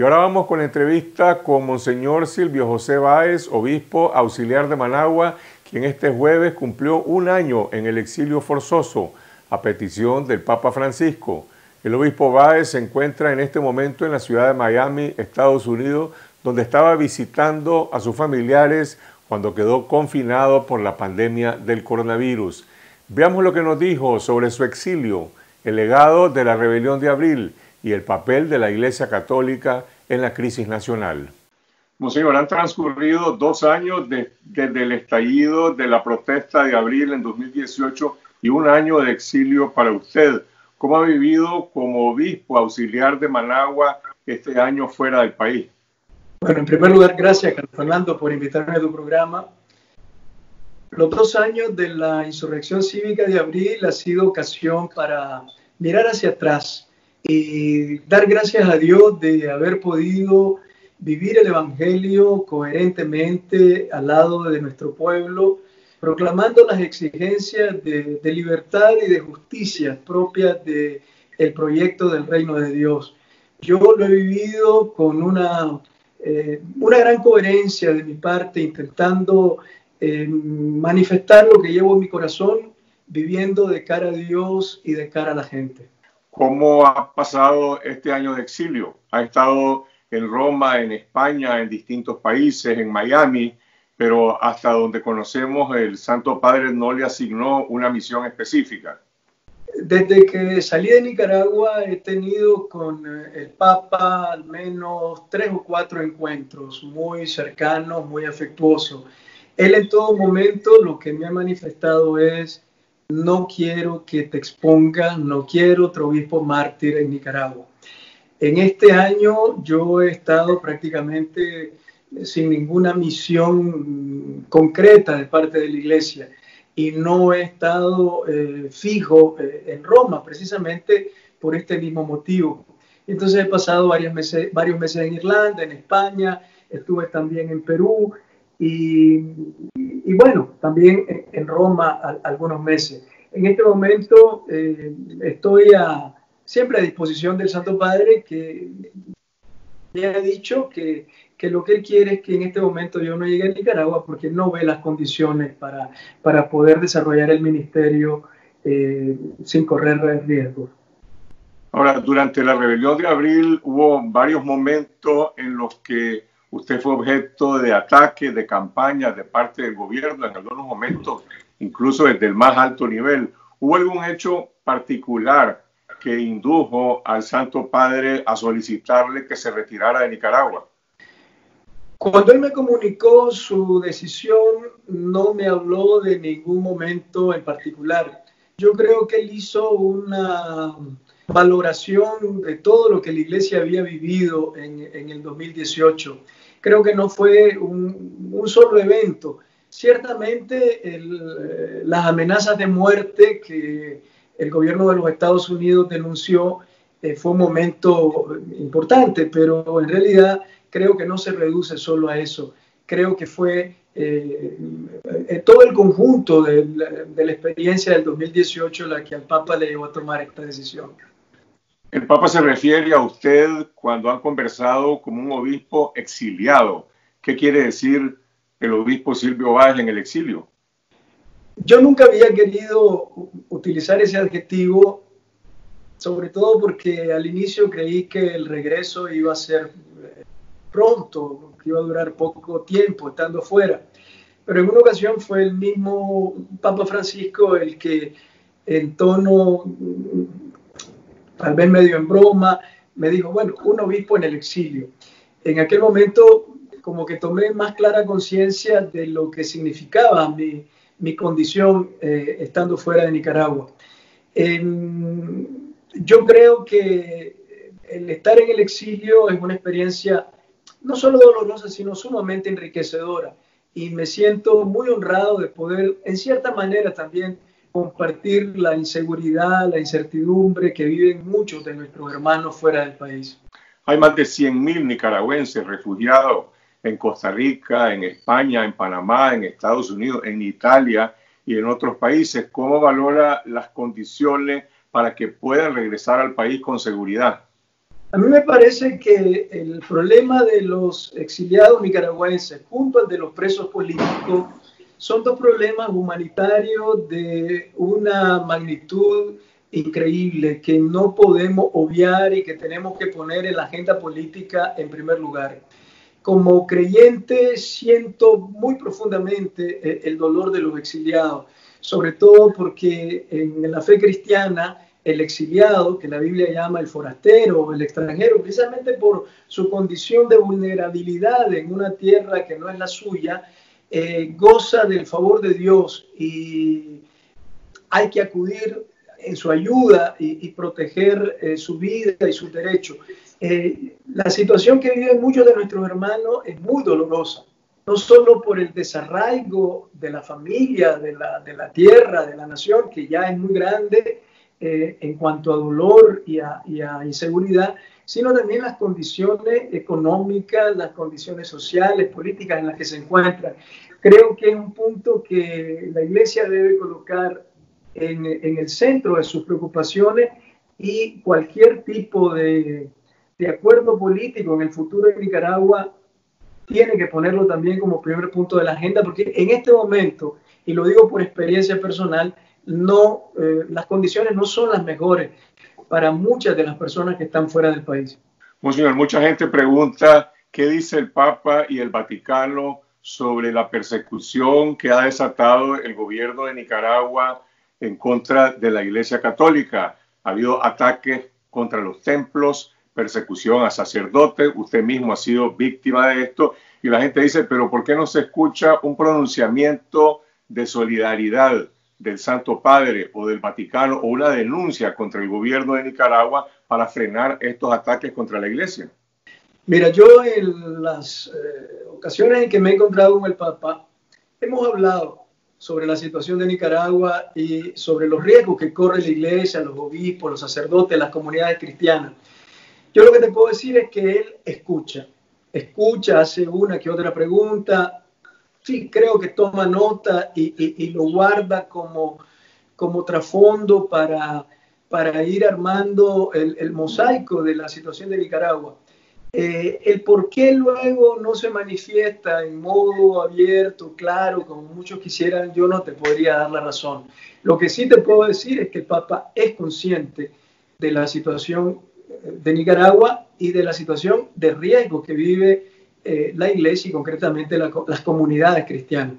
Y ahora vamos con la entrevista con Monseñor Silvio José Báez, obispo auxiliar de Managua, quien este jueves cumplió un año en el exilio forzoso a petición del Papa Francisco. El obispo Báez se encuentra en este momento en la ciudad de Miami, Estados Unidos, donde estaba visitando a sus familiares cuando quedó confinado por la pandemia del coronavirus. Veamos lo que nos dijo sobre su exilio, el legado de la rebelión de abril y el papel de la Iglesia Católica en la crisis nacional. Monseñor, han transcurrido dos años desde el estallido de la protesta de abril en 2018 y un año de exilio para usted. ¿Cómo ha vivido como obispo auxiliar de Managua este año fuera del país? Bueno, en primer lugar, gracias, Carlos Fernando, por invitarme a tu programa. Los dos años de la insurrección cívica de abril ha sido ocasión para mirar hacia atrás y dar gracias a Dios de haber podido vivir el Evangelio coherentemente al lado de nuestro pueblo, proclamando las exigencias de, libertad y de justicia propias del el proyecto del reino de Dios. Yo lo he vivido con una, eh, una gran coherencia de mi parte, intentando eh, manifestar lo que llevo en mi corazón, viviendo de cara a Dios y de cara a la gente. ¿Cómo ha pasado este año de exilio? Ha estado en Roma, en España, en distintos países, en Miami, pero hasta donde conocemos el Santo Padre no le asignó una misión específica. Desde que salí de Nicaragua he tenido con eh, el Papa al menos tres o cuatro encuentros muy cercanos, muy afectuosos. Él en todo momento lo que me ha manifestado es no quiero que te exponga, no quiero otro obispo mártir en Nicaragua. En este año yo he estado prácticamente sin ninguna misión concreta de parte de la iglesia y no he estado eh, fijo eh, en Roma precisamente por este mismo motivo. Entonces he pasado varios meses en Irlanda, en España, estuve también en Perú, y, bueno, también en Roma algunos meses. En este momento eh, estoy a, siempre a disposición del Santo Padre que me ha dicho que, que, lo que él quiere es que en este momento yo no llegue a Nicaragua porque no ve las condiciones para, para poder desarrollar el ministerio eh, sin correr riesgos. Ahora, durante la rebelión de abril hubo varios momentos en los que Usted fue objeto de ataques, de campañas de parte del gobierno en algunos momentos, incluso desde el más alto nivel. ¿Hubo algún hecho particular que indujo al Santo Padre a solicitarle que se retirara de Nicaragua? Cuando él me comunicó su decisión, no me habló de ningún momento en particular. Yo creo que él hizo una valoración de todo lo que la iglesia había vivido en, en el 2018 creo que no fue un, solo evento. Ciertamente eh, las amenazas de muerte que el gobierno de los Estados Unidos denunció eh, fue un momento importante, pero en realidad creo que no se reduce solo a eso. Creo que fue eh, todo el conjunto de, de la experiencia del 2018 la que al Papa le llevó a tomar esta decisión. El Papa se refiere a usted cuando han conversado como un obispo exiliado. ¿Qué quiere decir el obispo Silvio Báez en el exilio? Yo nunca había querido utilizar ese adjetivo, sobre todo porque al inicio creí que el regreso iba a ser eh, pronto, que iba a durar poco tiempo estando fuera. Pero en una ocasión fue el mismo Papa Francisco el que en tono tal vez medio en broma, me dijo, bueno, un obispo en el exilio. En aquel momento como que tomé más clara conciencia de lo que significaba mi, mi condición eh, estando fuera de Nicaragua. Em, yo creo que el estar en el exilio es una experiencia no solo dolorosa, sino sumamente enriquecedora. Y me siento muy honrado de poder, en cierta manera también, compartir la inseguridad, la incertidumbre que viven muchos de nuestros hermanos fuera del país. Hay más de 100.000 nicaragüenses refugiados en Costa Rica, en España, en Panamá, en Estados Unidos, en Italia y en otros países. ¿Cómo valora las condiciones para que puedan regresar al país con seguridad? A mí me parece que el problema de los exiliados nicaragüenses junto al de los presos políticos son dos problemas humanitarios de una magnitud increíble que no podemos obviar y que tenemos que poner en la agenda política en primer lugar. Como creyente siento muy profundamente eh, el dolor de los exiliados, sobre todo porque en la fe cristiana el exiliado, que la Biblia llama el forastero o el extranjero, precisamente por su condición de vulnerabilidad en una tierra que no es la suya, eh, goza del favor de Dios y hay que acudir en su ayuda y, proteger eh, su vida y sus derechos. Eh, la situación que viven muchos de nuestros hermanos es muy dolorosa, no solo por el desarraigo de la familia, de la, de la tierra, de la nación, que ya es muy grande en cuanto a dolor y a inseguridad, sino también las condiciones económicas, las condiciones sociales, políticas en las que se encuentran. Creo que es un punto que la Iglesia debe colocar en, el centro de sus preocupaciones y cualquier tipo de, acuerdo político en el futuro de Nicaragua tiene que ponerlo también como primer punto de la agenda, porque en este momento, y lo digo por experiencia personal, no, eh, las condiciones no son las mejores para muchas de las personas que están fuera del país. Monseñor, mucha gente pregunta qué dice el Papa y el Vaticano sobre la persecución que ha desatado el gobierno de Nicaragua en contra de la Iglesia Católica. Ha habido ataques contra los templos, persecución a sacerdotes, usted mismo ha sido víctima de esto y la gente dice, pero ¿por qué no se escucha un pronunciamiento de solidaridad del Santo Padre o del Vaticano o una denuncia contra el gobierno de Nicaragua para frenar estos ataques contra la Iglesia? Mira, yo en las eh, ocasiones en que me he encontrado con el Papa, hemos hablado sobre la situación de Nicaragua y sobre los riesgos que corre la iglesia, los obispos, los sacerdotes, las comunidades cristianas. Yo lo que te puedo decir es que él escucha, escucha, hace una que otra pregunta, sí, creo que toma nota y, lo guarda como, como trasfondo para, para ir armando el, el mosaico de la situación de Nicaragua. Eh, el por qué luego no se manifiesta en modo abierto, claro, como muchos quisieran, yo no te podría dar la razón. Lo que sí te puedo decir es que el Papa es consciente de la situación eh, de Nicaragua y de la situación de riesgo que vive eh, la iglesia y concretamente las comunidades cristianas.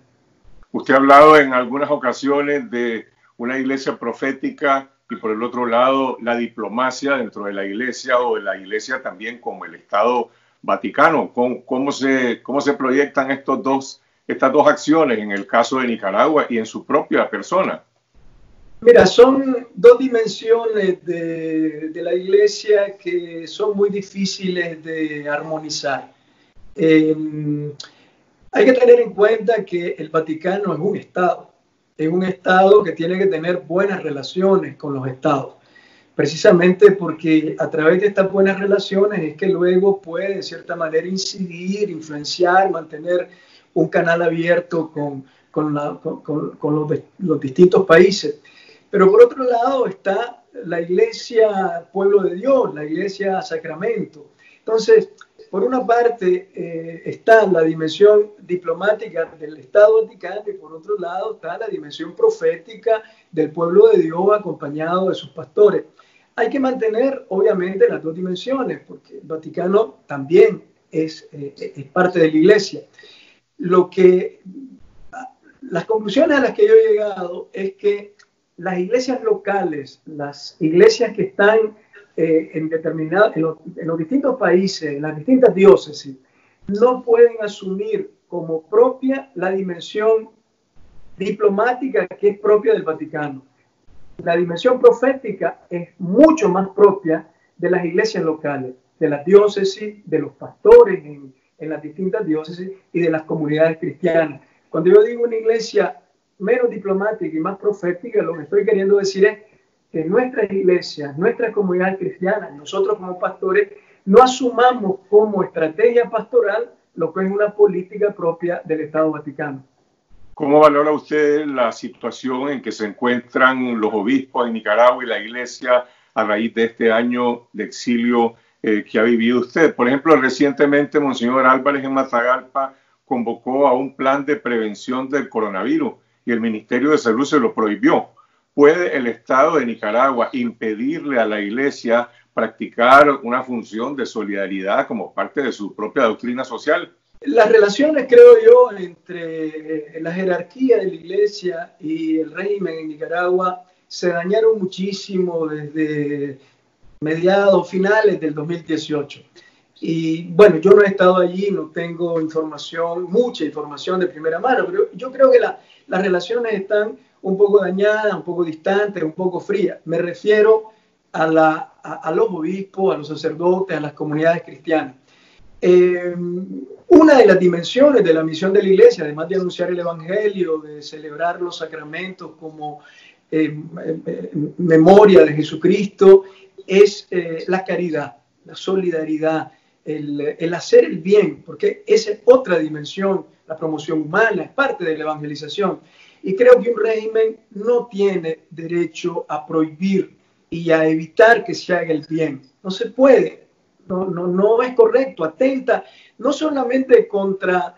Usted ha hablado en algunas ocasiones de una iglesia profética y por el otro lado la diplomacia dentro de la Iglesia o de la Iglesia también como el Estado Vaticano. ¿Cómo, cómo se, cómo se proyectan estos dos, estas dos acciones en el caso de Nicaragua y en su propia persona? Mira, son dos dimensiones de, de la Iglesia que son muy difíciles de armonizar. Eh, hay que tener en cuenta que el Vaticano es un Estado es un Estado que tiene que tener buenas relaciones con los Estados, precisamente porque a través de estas buenas relaciones es que luego puede de cierta manera incidir, influenciar, mantener un canal abierto con, con, los, los distintos países. Pero por otro lado está la iglesia pueblo de Dios, la iglesia sacramento. Entonces, por una parte eh, está la dimensión diplomática del Estado Vaticano y por otro lado está la dimensión profética del pueblo de Dios acompañado de sus pastores. Hay que mantener obviamente las dos dimensiones porque el Vaticano también es, eh, es parte de la iglesia. Lo que las conclusiones a las que yo he llegado es que las iglesias locales, las iglesias que están eh, en, determinados, en, los, distintos países, en las distintas diócesis, no pueden asumir como propia la dimensión diplomática que es propia del Vaticano. La dimensión profética es mucho más propia de las iglesias locales, de las diócesis, de los pastores en, en las distintas diócesis y de las comunidades cristianas. Cuando yo digo una iglesia menos diplomática y más profética, lo que estoy queriendo decir es que nuestras iglesias, nuestra comunidad cristiana, nosotros como pastores, no asumamos como estrategia pastoral lo que es una política propia del Estado Vaticano. ¿Cómo valora usted la situación en que se encuentran los obispos en Nicaragua y la iglesia a raíz de este año de exilio eh, que ha vivido usted. Por ejemplo, recientemente Monseñor Álvarez en Matagalpa convocó a un plan de prevención del coronavirus y el Ministerio de Salud se lo prohibió. ¿Puede el Estado de Nicaragua impedirle a la Iglesia practicar una función de solidaridad como parte de su propia doctrina social? Las relaciones, creo yo, entre eh, la jerarquía de la Iglesia y el régimen en Nicaragua se dañaron muchísimo desde mediados, finales del 2018. Y bueno, yo no he estado allí, no tengo información, mucha información de primera mano, pero yo creo que las relaciones están un poco dañadas, un poco distantes, un poco frías. Me refiero a, los obispos, a los sacerdotes, a las comunidades cristianas. Eh, una de las dimensiones de la misión de la iglesia, además de anunciar el Evangelio, de celebrar los sacramentos como eh, eh, memoria de Jesucristo, es la caridad, la solidaridad, el, hacer el bien, porque esa es otra dimensión, la promoción humana, es parte de la evangelización. Y creo que un régimen no tiene derecho a prohibir y a evitar que se haga el bien. No se puede, no, no, no es correcto, atenta no solamente contra,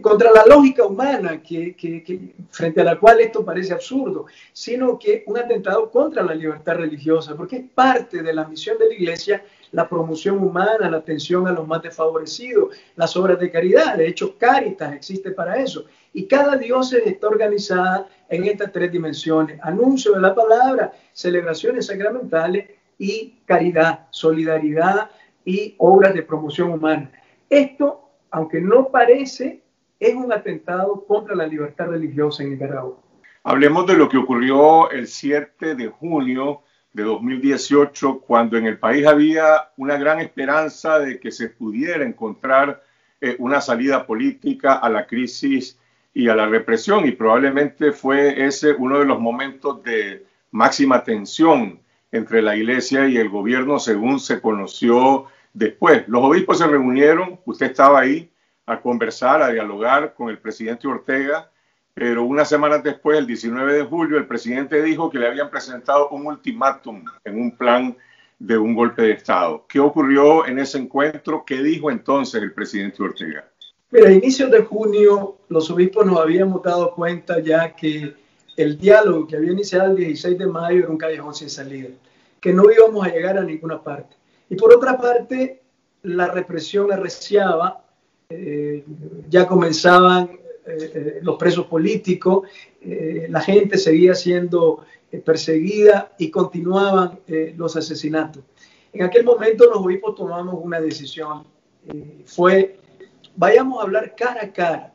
contra la lógica humana que, que, frente a la cual esto parece absurdo, sino que un atentado contra la libertad religiosa, porque es parte de la misión de la Iglesia la promoción humana, la atención a los más desfavorecidos, las obras de caridad. De hecho, Caritas existe para eso. Y cada diócesis está organizada en estas tres dimensiones. Anuncio de la palabra, celebraciones sacramentales y caridad, solidaridad y obras de promoción humana. Esto, aunque no parece, es un atentado contra la libertad religiosa en Nicaragua. Hablemos de lo que ocurrió el 7 de junio de 2018, cuando en el país había una gran esperanza de que se pudiera encontrar eh, una salida política a la crisis y a la represión, y probablemente fue ese uno de los momentos de máxima tensión entre la iglesia y el gobierno, según se conoció después. Los obispos se reunieron, usted estaba ahí, a conversar, a dialogar con el presidente Ortega, pero unas semanas después, el 19 de julio, el presidente dijo que le habían presentado un ultimátum en un plan de un golpe de Estado. ¿Qué ocurrió en ese encuentro? ¿Qué dijo entonces el presidente Ortega? Mira, a inicios de junio los obispos nos habíamos dado cuenta ya que el diálogo que había iniciado el 16 de mayo era un callejón sin salida, que no íbamos a llegar a ninguna parte. Y por otra parte, la represión arreciaba, eh, ya comenzaban eh, eh, los presos políticos, eh, la gente seguía siendo perseguida y continuaban los asesinatos. En aquel momento los obispos tomamos una decisión, fue vayamos a hablar cara a cara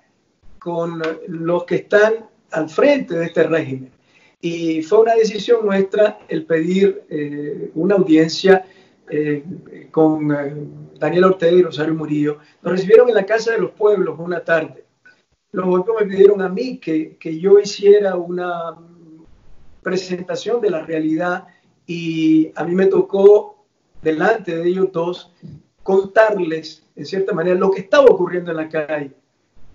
con los que están al frente de este régimen. Y fue una decisión nuestra el pedir una audiencia con Daniel Ortega y Rosario Murillo. Nos recibieron en la Casa de los Pueblos una tarde los obispos me pidieron a mí que, que yo hiciera una presentación de la realidad y a mí me tocó delante de ellos dos contarles, en cierta manera, lo que estaba ocurriendo en la calle,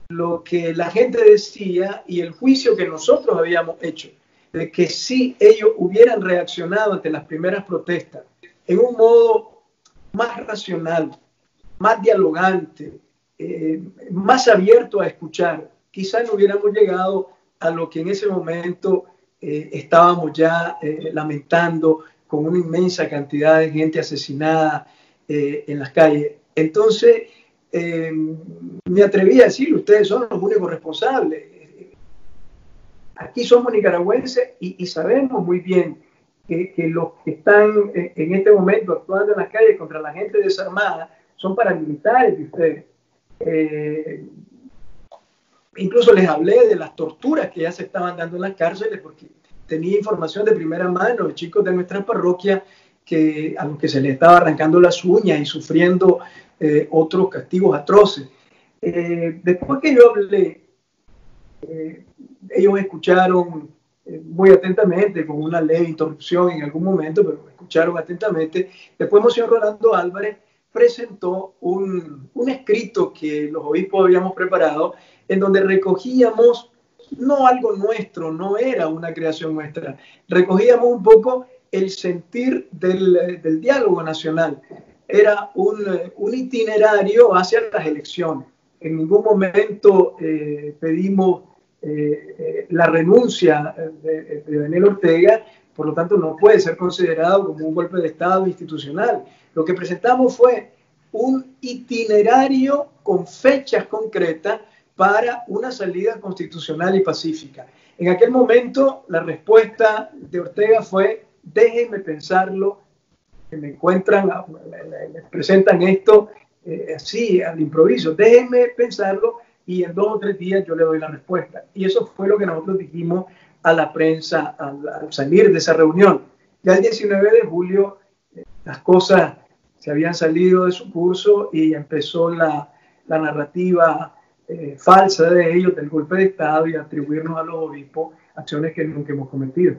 lo que la gente decía y el juicio que nosotros habíamos hecho, de que si ellos hubieran reaccionado ante las primeras protestas en un modo más racional, más dialogante, eh, más abierto a escuchar, quizás no hubiéramos llegado a lo que en ese momento eh, estábamos ya eh, lamentando con una inmensa cantidad de gente asesinada en las calles. Entonces, me atreví a decir, ustedes son los únicos responsables. Aquí somos nicaragüenses y, sabemos muy bien que, los que están en este momento actuando en las calles contra la gente desarmada son paramilitares de ustedes. Eh, incluso les hablé de las torturas que ya se estaban dando en las cárceles porque tenía información de primera mano de chicos de nuestra parroquia que, a los que se les estaba arrancando las uñas y sufriendo eh, otros castigos atroces. Eh, después que yo hablé, ellos escucharon muy atentamente, con una leve interrupción en algún momento, pero escucharon atentamente. Después, Monseñor Rolando Álvarez presentó un, un escrito que los obispos habíamos preparado, en donde recogíamos no algo nuestro, no era una creación nuestra, recogíamos un poco el sentir del, del diálogo nacional. era un, itinerario hacia las elecciones. En ningún momento pedimos la renuncia de, de Daniel Ortega, por lo tanto no puede ser considerado como un golpe de Estado institucional. Lo que presentamos fue un itinerario con fechas concretas para una salida constitucional y pacífica. En aquel momento la respuesta de Ortega fue, déjenme pensarlo, que me encuentran, me presentan esto eh, así al improviso, déjenme pensarlo y en dos o tres días yo le doy la respuesta. Y eso fue lo que nosotros dijimos a la prensa al, salir de esa reunión. Ya el 19 de julio eh, las cosas se habían salido de su curso y empezó la, la narrativa eh, falsa de ellos del golpe de Estado y atribuirnos a los obispos acciones que nunca hemos cometido.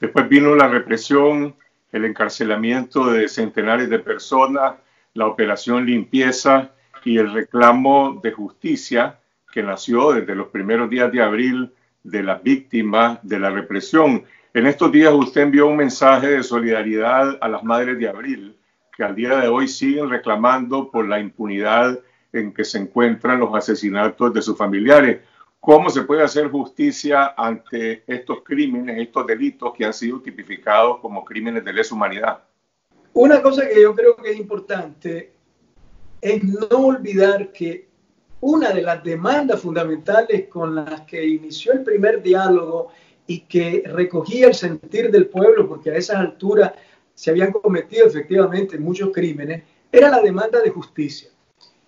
Después vino la represión, el encarcelamiento de centenares de personas, la operación limpieza y el reclamo de justicia que nació desde los primeros días de abril de las víctimas de la represión. En estos días usted envió un mensaje de solidaridad a las madres de abril que al día de hoy siguen reclamando por la impunidad en que se encuentran los asesinatos de sus familiares. ¿Cómo se puede hacer justicia ante estos crímenes, estos delitos que han sido tipificados como crímenes de lesa humanidad? Una cosa que yo creo que es importante es no olvidar que una de las demandas fundamentales con las que inició el primer diálogo y que recogía el sentir del pueblo, porque a esas alturas se habían cometido efectivamente muchos crímenes, era la demanda de justicia.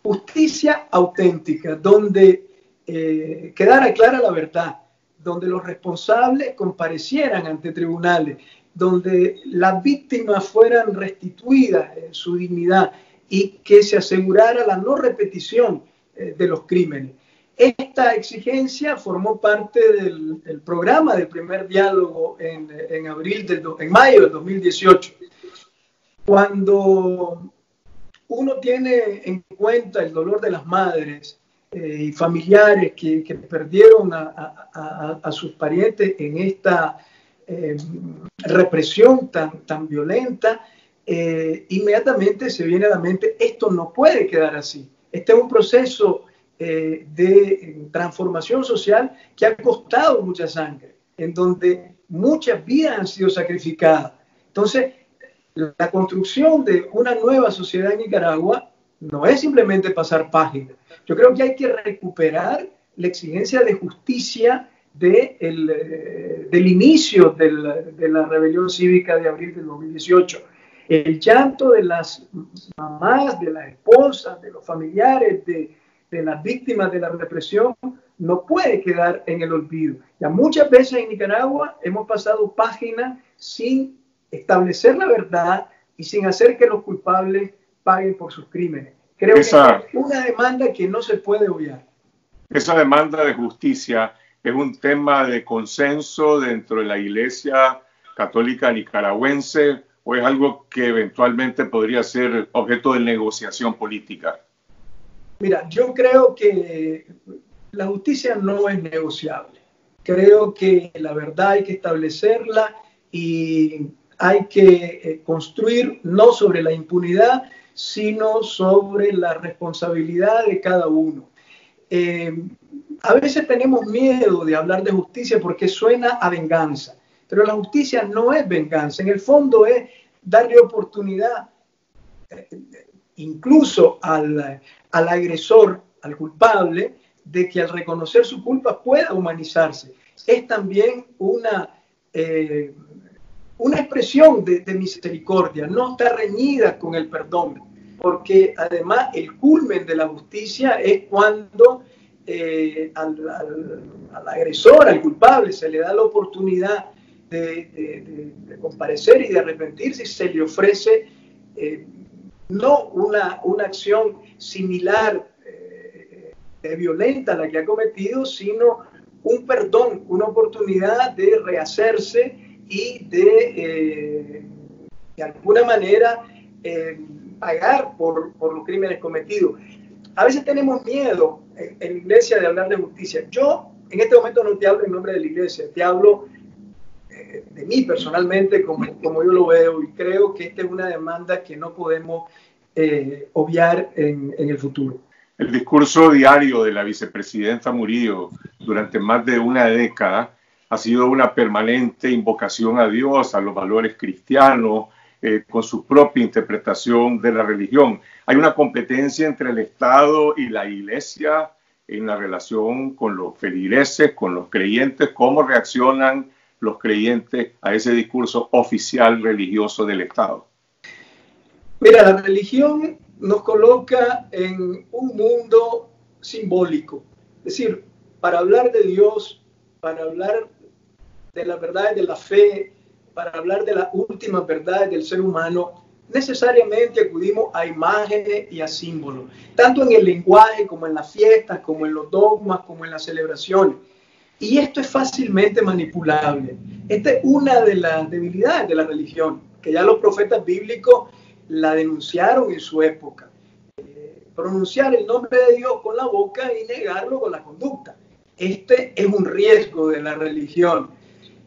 Justicia auténtica, donde eh, quedara clara la verdad, donde los responsables comparecieran ante tribunales, donde las víctimas fueran restituidas su dignidad y que se asegurara la no repetición eh, de los crímenes. Esta exigencia formó parte del, programa del primer diálogo en, abril del, en mayo del 2018. Cuando uno tiene en cuenta el dolor de las madres eh, y familiares que, perdieron a, sus parientes en esta eh, represión tan, tan violenta, inmediatamente se viene a la mente, esto no puede quedar así. Este es un proceso eh, de transformación social que ha costado mucha sangre, en donde muchas vidas han sido sacrificadas. Entonces, la construcción de una nueva sociedad en Nicaragua no es simplemente pasar páginas. Yo creo que hay que recuperar la exigencia de justicia de el, eh, del inicio de la rebelión cívica de abril del 2018. El llanto de las mamás, de las esposas, de los familiares, de, de las víctimas de la represión no puede quedar en el olvido. Ya muchas veces en Nicaragua hemos pasado páginas sin establecer la verdad y sin hacer que los culpables paguen por sus crímenes. Creo que es una demanda que no se puede obviar. Esa demanda de justicia es un tema de consenso dentro de la Iglesia Católica Nicaragüense o es algo que eventualmente podría ser objeto de negociación política. Mira, yo creo que la justicia no es negociable. Creo que la verdad hay que establecerla y hay que eh, construir no sobre la impunidad, sino sobre la responsabilidad de cada uno. Eh, a veces tenemos miedo de hablar de justicia porque suena a venganza, pero la justicia no es venganza, en el fondo es darle oportunidad eh, incluso al, al agresor, al culpable, de que al reconocer su culpa pueda humanizarse. Es también una, eh, una expresión de, misericordia, no está reñida con el perdón, porque además el culmen de la justicia es cuando eh, al, agresor, al culpable, se le da la oportunidad de, comparecer y de arrepentirse y se le ofrece eh, no una, una acción similar eh, de violenta a la que ha cometido, sino un perdón, una oportunidad de rehacerse y de, eh, de alguna manera, eh, pagar por, por, los crímenes cometidos. A veces tenemos miedo en, en, la iglesia de hablar de justicia. Yo en este momento no te hablo en nombre de la iglesia, te hablo de, mí personalmente, como, como, yo lo veo, y creo que esta es una demanda que no podemos eh, obviar en, en el futuro. El discurso diario de la vicepresidenta Murillo durante más de una década ha sido una permanente invocación a Dios, a los valores cristianos, eh, con su propia interpretación de la religión. Hay una competencia entre el Estado y la Iglesia en la relación con los feligreses, con los creyentes, cómo reaccionan los creyentes a ese discurso oficial religioso del Estado. Mira, la religión nos coloca en un mundo simbólico. Es decir, para hablar de Dios, para hablar de la verdad de la fe, para hablar de las últimas verdades del ser humano, necesariamente acudimos a imágenes y a símbolos, tanto en el lenguaje como en las fiestas, como en los dogmas, como en las celebraciones. Y esto es fácilmente manipulable. Esta es una de las debilidades de la religión, que ya los profetas bíblicos la denunciaron en su época. Eh, pronunciar el nombre de Dios con la boca y negarlo con la conducta. Este es un riesgo de la religión.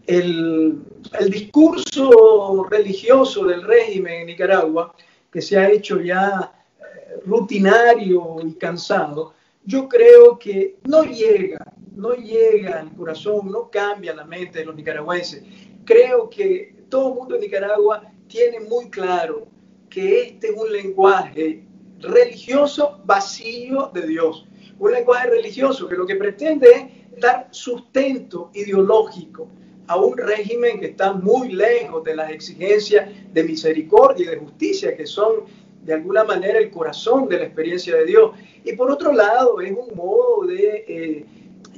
El, discurso religioso del régimen en Nicaragua, que se ha hecho ya eh, rutinario y cansado, yo creo que no llega, no llega al corazón, no cambia la mente de los nicaragüenses. Creo que todo el mundo en Nicaragua tiene muy claro que este es un lenguaje religioso vacío de Dios. Un lenguaje religioso que lo que pretende es dar sustento ideológico a un régimen que está muy lejos de las exigencias de misericordia y de justicia que son de alguna manera el corazón de la experiencia de Dios. Y por otro lado, es un modo de eh,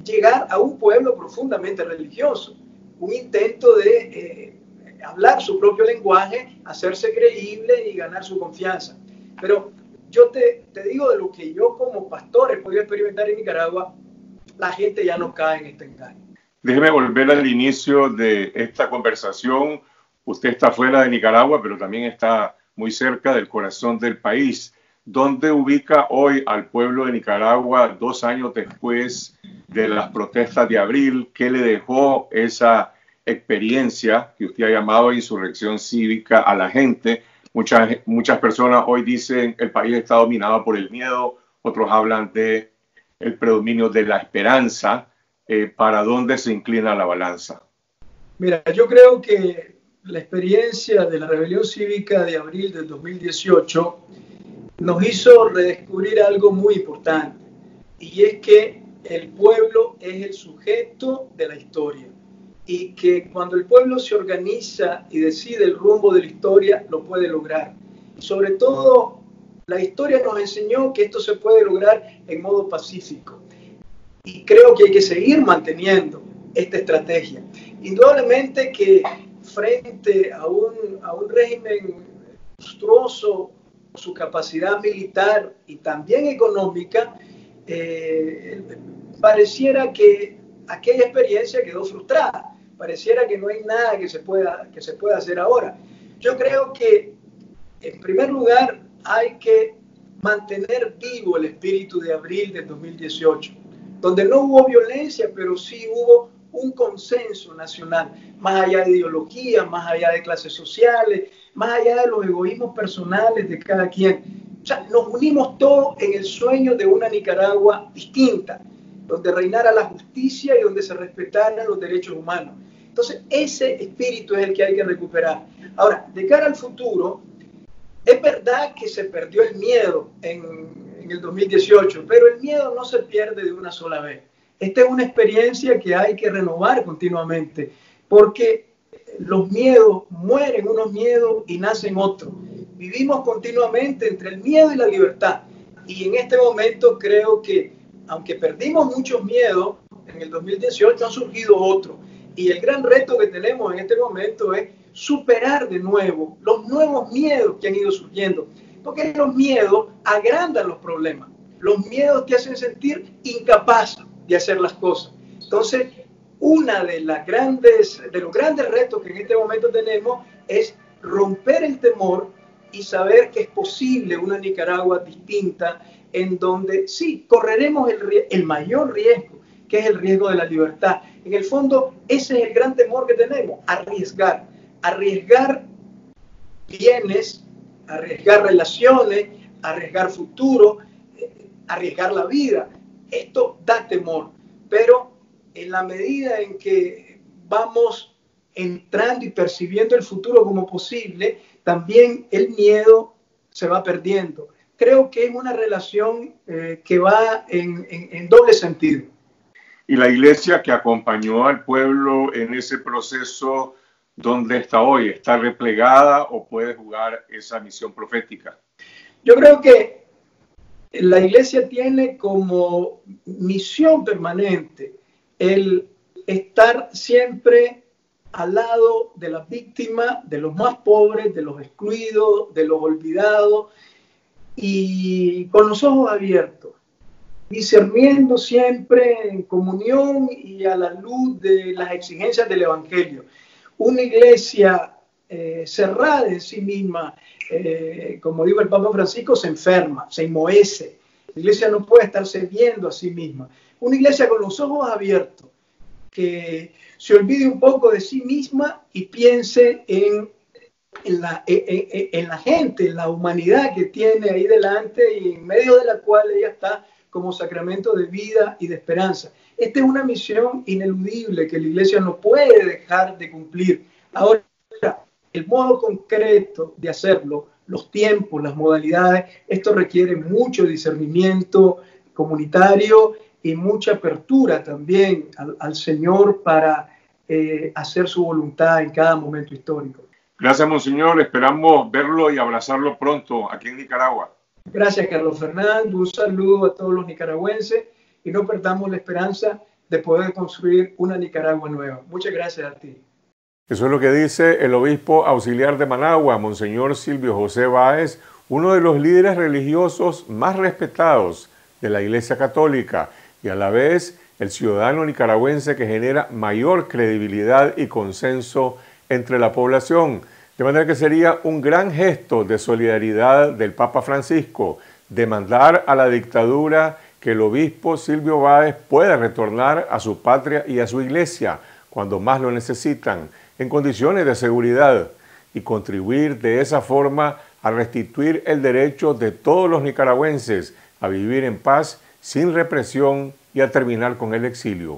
llegar a un pueblo profundamente religioso, un intento de eh, hablar su propio lenguaje, hacerse creíble y ganar su confianza. Pero yo te, te digo de lo que yo como pastor he podido experimentar en Nicaragua, la gente ya no cae en este engaño. Déjeme volver al inicio de esta conversación. Usted está fuera de Nicaragua, pero también está muy cerca del corazón del país. ¿Dónde ubica hoy al pueblo de Nicaragua dos años después de las protestas de abril? ¿Qué le dejó esa experiencia que usted ha llamado insurrección cívica a la gente. Muchas, muchas personas hoy dicen el país está dominado por el miedo, otros hablan de el predominio de la esperanza. Eh, ¿Para dónde se inclina la balanza? Mira, yo creo que la experiencia de la rebelión cívica de abril del 2018 nos hizo redescubrir algo muy importante, y es que el pueblo es el sujeto de la historia y que cuando el pueblo se organiza y decide el rumbo de la historia, lo puede lograr. Sobre todo, la historia nos enseñó que esto se puede lograr en modo pacífico. Y creo que hay que seguir manteniendo esta estrategia. Indudablemente que frente a un, a un régimen monstruoso, su capacidad militar y también económica, eh, pareciera que aquella experiencia quedó frustrada pareciera que no hay nada que se pueda, que se pueda hacer ahora. Yo creo que, en primer lugar, hay que mantener vivo el espíritu de abril de 2018, donde no hubo violencia, pero sí hubo un consenso nacional, más allá de ideología, más allá de clases sociales, más allá de los egoísmos personales de cada quien. O sea, nos unimos todos en el sueño de una Nicaragua distinta, donde reinara la justicia y donde se respetaran los derechos humanos. Entonces, ese espíritu es el que hay que recuperar. Ahora, de cara al futuro, es verdad que se perdió el miedo en, el 2018, pero el miedo no se pierde de una sola vez. Esta es una experiencia que hay que renovar continuamente, porque los miedos mueren unos miedos y nacen otros. Vivimos continuamente entre el miedo y la libertad. Y en este momento creo que aunque perdimos muchos miedos, en el 2018 han surgido otros. Y el gran reto que tenemos en este momento es superar de nuevo los nuevos miedos que han ido surgiendo. Porque los miedos agrandan los problemas. Los miedos te hacen sentir incapaz de hacer las cosas. Entonces, una de las grandes, de los grandes retos que en este momento tenemos es romper el temor y saber que es posible una Nicaragua distinta en donde sí, correremos el, el mayor riesgo que es el riesgo de la libertad. En el fondo, ese es el gran temor que tenemos, arriesgar, arriesgar bienes, arriesgar relaciones, arriesgar futuro, eh, arriesgar la vida. Esto da temor, pero en la medida en que vamos entrando y percibiendo el futuro como posible, también el miedo se va perdiendo. Creo que es una relación eh, que va en doble sentido. Y la iglesia que acompañó al pueblo en ese proceso, ¿dónde está hoy? ¿Está replegada o puede jugar esa misión profética? Yo creo que la iglesia tiene como misión permanente el estar siempre al lado de las víctimas, de los más pobres, de los excluidos, de los olvidados, y con los ojos abiertos, discerniendo siempre en comunión y a la luz de las exigencias del Evangelio. Una iglesia eh, cerrada en sí misma, eh, como dijo el Papa Francisco, se enferma, se inmoece. La iglesia no puede estarse viendo a sí misma. Una iglesia con los ojos abiertos, que se olvide un poco de sí misma y piense en, en, la, en, la gente, en la humanidad que tiene ahí delante y en medio de la cual ella está como sacramento de vida y de esperanza. Esta es una misión ineludible que la iglesia no puede dejar de cumplir. Ahora, el modo concreto de hacerlo, los tiempos, las modalidades, esto requiere mucho discernimiento comunitario y mucha apertura también al, Señor para eh, hacer su voluntad en cada momento histórico. Gracias, Monseñor. Esperamos verlo y abrazarlo pronto aquí en Nicaragua. Gracias, Carlos Fernando. Un saludo a todos los nicaragüenses y no perdamos la esperanza de poder construir una Nicaragua nueva. Muchas gracias a ti. Eso es lo que dice el obispo auxiliar de Managua, Monseñor Silvio José Báez, uno de los líderes religiosos más respetados de la Iglesia Católica y a la vez el ciudadano nicaragüense que genera mayor credibilidad y consenso entre la población. De manera que sería un gran gesto de solidaridad del Papa Francisco demandar a la dictadura que el obispo Silvio Báez pueda retornar a su patria y a su iglesia cuando más lo necesitan, en condiciones de seguridad, y contribuir de esa forma a restituir el derecho de todos los nicaragüenses a vivir en paz sin represión y a terminar con el exilio.